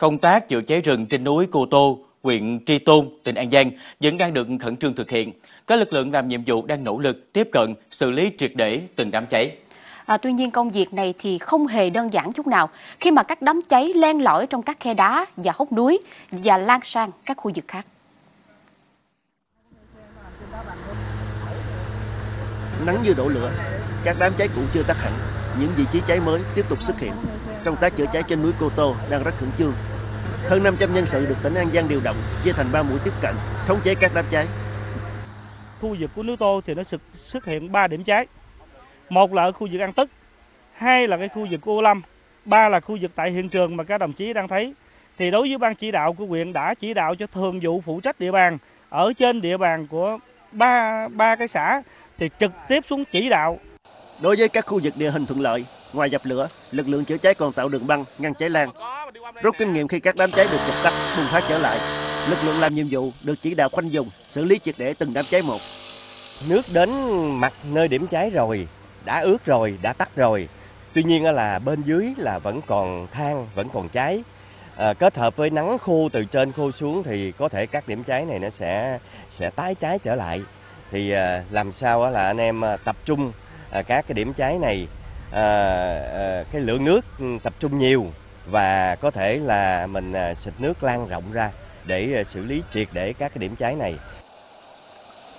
Công tác chữa cháy rừng trên núi Cô Tô, huyện Tri Tôn, tỉnh An Giang vẫn đang được khẩn trương thực hiện. Các lực lượng làm nhiệm vụ đang nỗ lực tiếp cận, xử lý triệt để từng đám cháy. À, tuy nhiên công việc này thì không hề đơn giản chút nào khi mà các đám cháy len lỏi trong các khe đá và hốc núi và lan sang các khu vực khác. Nắng như đổ lửa, các đám cháy cũ chưa tắt hẳn, những vị trí cháy mới tiếp tục xuất hiện. Công tác chữa cháy trên núi Cô Tô đang rất khẩn trương. Hơn 500 nhân sự được tỉnh An Giang điều động, chia thành 3 mũi tiếp cận, khống chế các đám cháy. Khu vực của núi Tô thì nó xuất hiện 3 điểm cháy. Một là ở khu vực An Tức, hai là cái khu vực của Ô Lâm, ba là khu vực tại hiện trường mà các đồng chí đang thấy. Thì đối với ban chỉ đạo của huyện đã chỉ đạo cho thường vụ phụ trách địa bàn ở trên địa bàn của ba ba cái xã thì trực tiếp xuống chỉ đạo. Đối với các khu vực địa hình thuận lợi, ngoài dập lửa, lực lượng chữa cháy còn tạo đường băng ngăn cháy lan. Rút kinh nghiệm khi các đám cháy được dập tắt, bùng phát trở lại, lực lượng làm nhiệm vụ được chỉ đạo khoanh vùng, xử lý triệt để từng đám cháy một. Nước đến mặt nơi điểm cháy rồi, đã ướt rồi, đã tắt rồi. Tuy nhiên là bên dưới là vẫn còn than, vẫn còn cháy. À, kết hợp với nắng khô từ trên khô xuống thì có thể các điểm cháy này nó sẽ sẽ tái cháy trở lại thì à, làm sao là anh em ờ, tập trung à, các cái điểm cháy này cái lượng nước tập trung nhiều và có thể là mình xịt nước lan rộng ra để xử lý triệt để các cái điểm cháy này.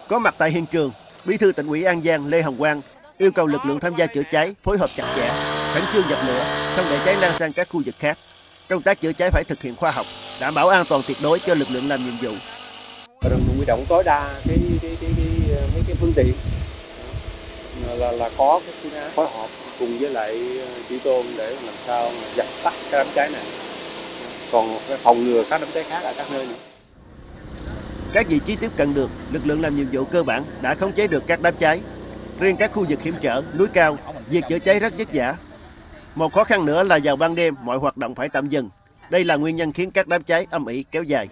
Có mặt tại hiện trường, Bí thư tỉnh ủy An Giang Lê Hồng Quang yêu cầu lực lượng tham gia chữa cháy phối hợp chặt chẽ, khẩn trương dập lửa, không để cháy lan sang các khu vực khác. Công tác chữa cháy phải thực hiện khoa học, đảm bảo an toàn tuyệt đối cho lực lượng làm nhiệm vụ. Rừng huy động tối đa cái, cái, cái, cái mấy cái phương tiện là là có cái phương án phối hợp cùng với lại ờ, chỉ tôn để làm sao dập tắt cái đám cháy này còn phòng ngừa các đám cháy khác ở các nơi nữa. Các vị trí tiếp cận được, lực lượng làm nhiệm vụ cơ bản đã khống chế được các đám cháy. Riêng các khu vực hiểm trở, núi cao, việc chữa cháy rất vất vả. Một khó khăn nữa là vào ban đêm mọi hoạt động phải tạm dừng. Đây là nguyên nhân khiến các đám cháy âm ỉ kéo dài.